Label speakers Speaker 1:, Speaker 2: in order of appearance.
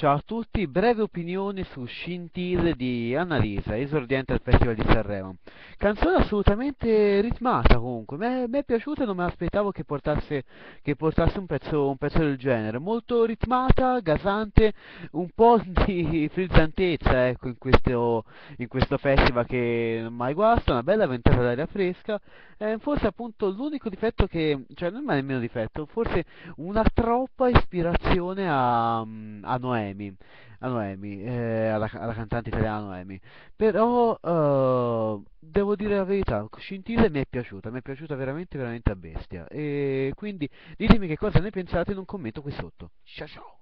Speaker 1: Ciao a tutti, breve opinione su Scintille di Annalisa, esordiente al Festival di Sanremo. Canzone assolutamente ritmata comunque, mi è piaciuta e non me l'aspettavo che portasse, che portasse un, pezzo, un pezzo del genere. Molto ritmata, gasante, un po' di frizzantezza ecco, in, questo, in questo festival che mai guasta, una bella ventata d'aria fresca. Eh, forse appunto l'unico difetto che, cioè non è nemmeno difetto, forse una troppa ispirazione a, a Noè Noemi, a Noemi eh, alla, alla, cantante italiana Noemi. Però uh, devo dire la verità, Scintille mi è piaciuta, mi è piaciuta veramente veramente a bestia. E quindi ditemi che cosa ne pensate in un commento qui sotto. Ciao ciao!